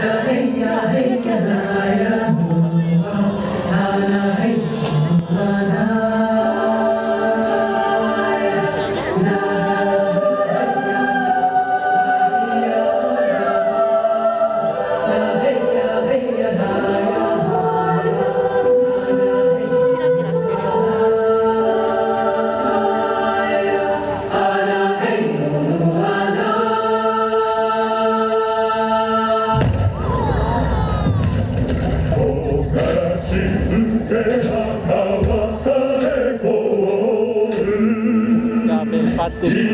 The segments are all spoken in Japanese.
है good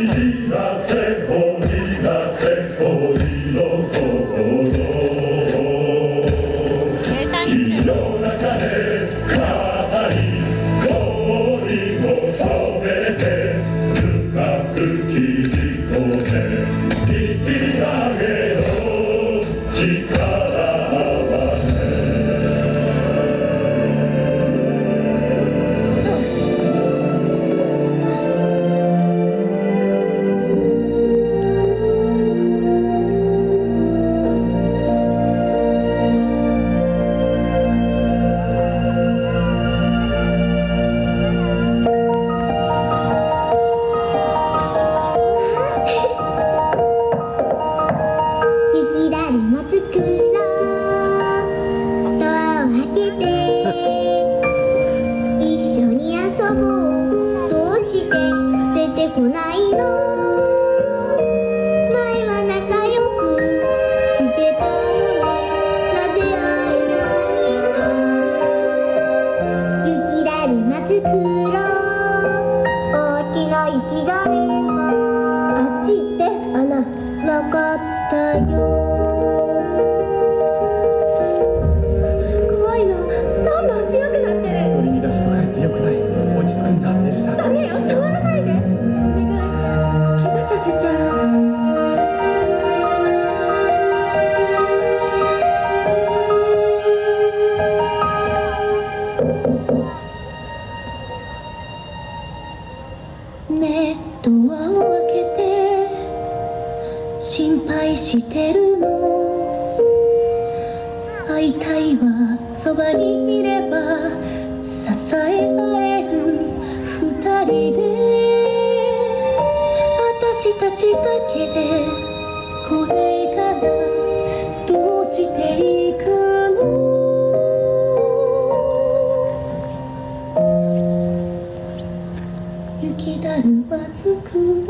あで私たちだけでこれからどうしていくの？雪だるま作る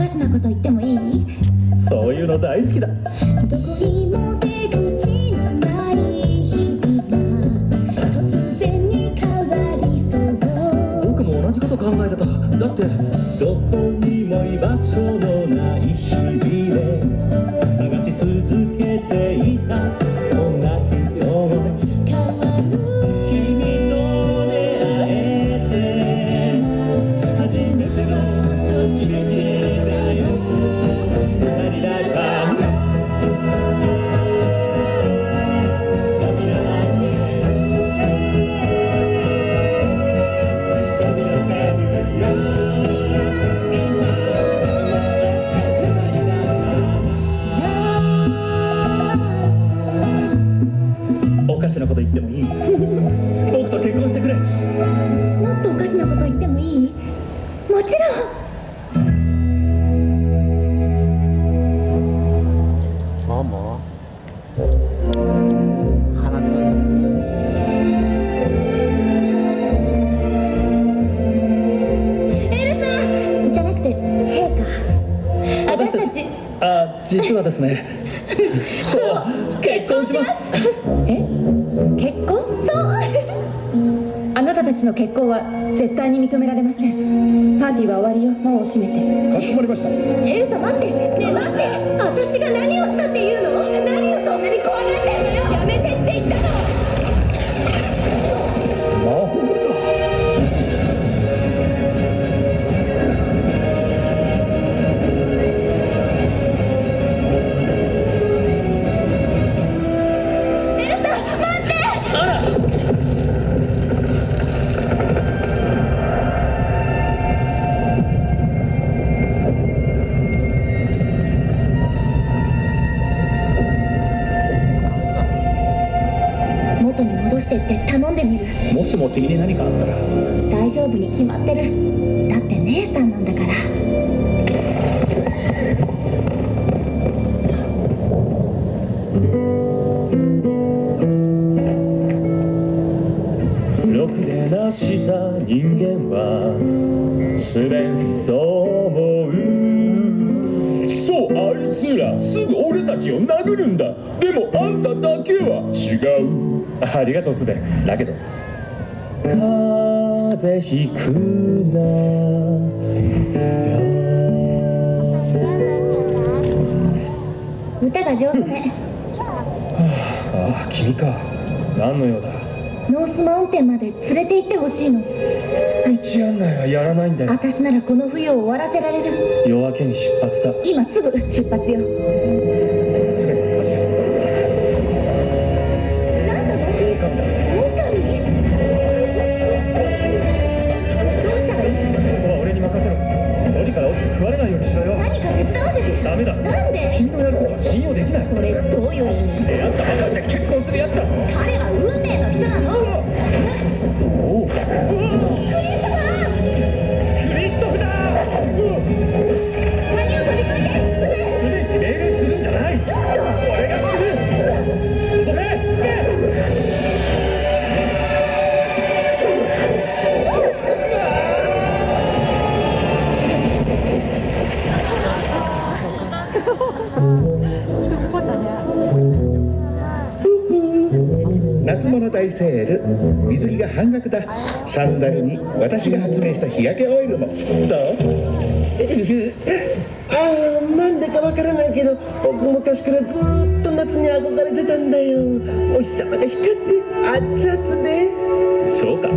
かしなこと言ってもいい？そういうの大好きだ。どこにも出口のない日々が突然に変わりそう。僕も同じこと考えてた。だってどこにも居場所のですね。そう結婚します。え？結婚？そう。あなたたちの結婚は絶対に認められません。パーティーは終わりよ。もう閉めて。かしこまりましたエルサ待って。ねえ待って。私が何？してって頼んでみる。もしも君に何かあったら。大丈夫に決まってる。だって姉さんなんだから。ろくでなしさ人間はすべんと思う。そうあいつらすぐ俺たちを殴るんだ。でもあんただけは違う。ありがとうすべ。だけど。風邪ひくな。歌が上手ねああ君か。何の用だ。ノースマウンテンまで連れて行ってほしいの。道案内はやらないんだよ。私ならこの冬を終わらせられる。夜明けに出発だ。今すぐ出発よセール水着が半額だ。サンダルに私が発明した日焼けオイルも。どう？ああなんでかわからないけど僕昔からずっと夏に憧れてたんだよ。お日様が光って熱々で。そうか。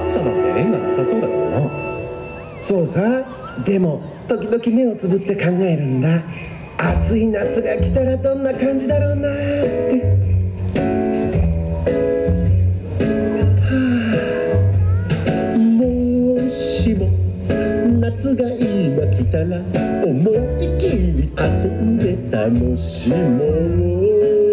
暑さなんて縁がなさそうだけどな。そうさ。でも時々目をつぶって考えるんだ。暑い夏が来たらどんな感じだろうなってが今来たら思い切り遊んで楽しもう。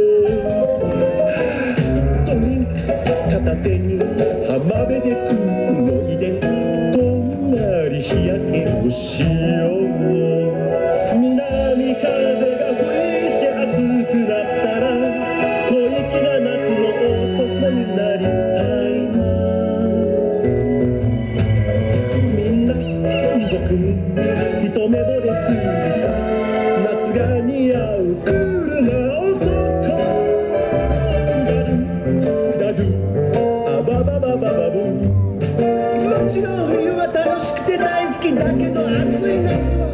しくて大好きだ。けど暑い夏は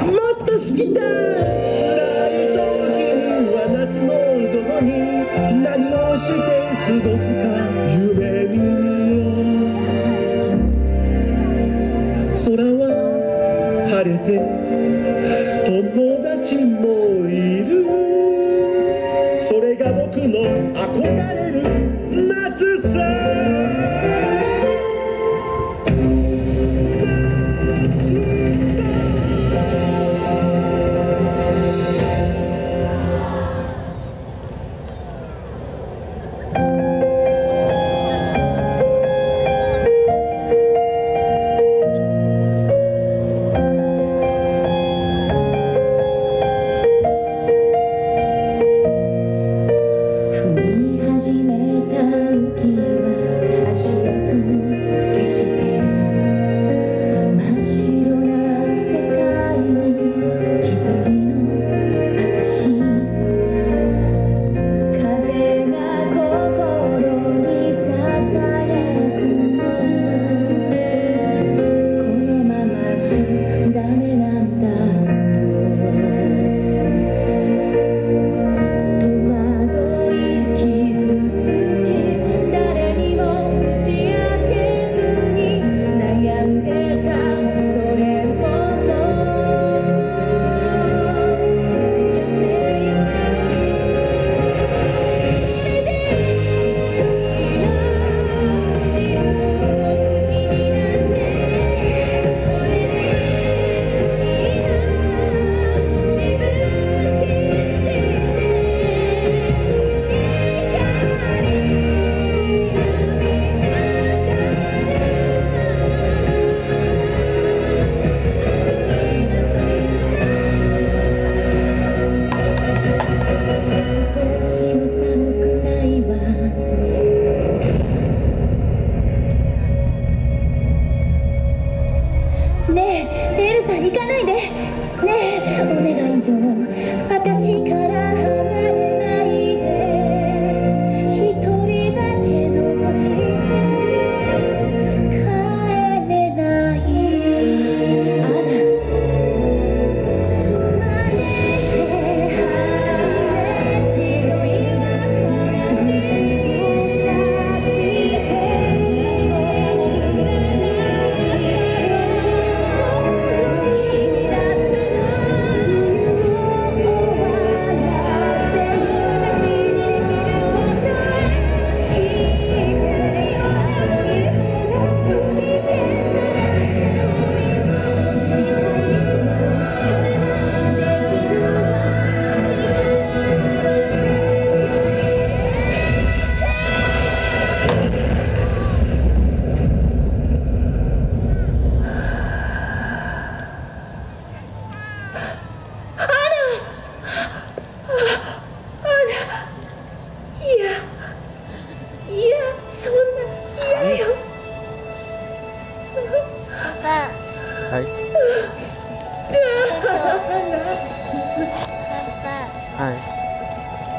もっと好きだ辛い時には夏の午後に何をして過ごすか。夢見よう空は晴れて友達もいる。それが僕の憧れ。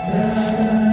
Amen.